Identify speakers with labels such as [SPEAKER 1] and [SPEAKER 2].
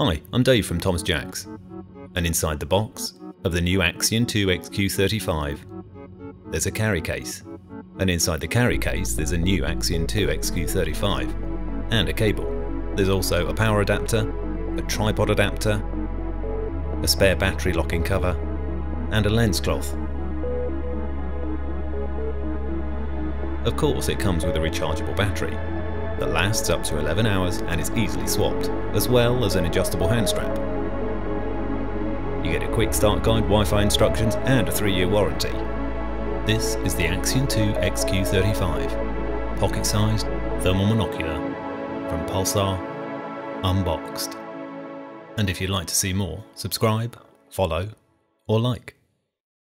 [SPEAKER 1] Hi, I'm Dave from Thomas Jacks, and inside the box of the new Axion 2 XQ35, there's a carry case, and inside the carry case there's a new Axion 2 XQ35, and a cable. There's also a power adapter, a tripod adapter, a spare battery locking cover, and a lens cloth. Of course it comes with a rechargeable battery, that lasts up to 11 hours and is easily swapped, as well as an adjustable hand strap. You get a quick start guide, Wi-Fi instructions and a 3-year warranty. This is the Axion 2 XQ35, pocket-sized thermal monocular from Pulsar Unboxed. And if you'd like to see more, subscribe, follow or like.